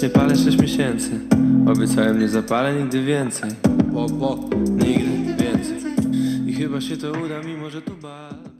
nie palę 6 miesięcy. Obiecałem nie zapalę nigdy więcej. Nigdy więcej. I chyba się to uda mimo, że tu bal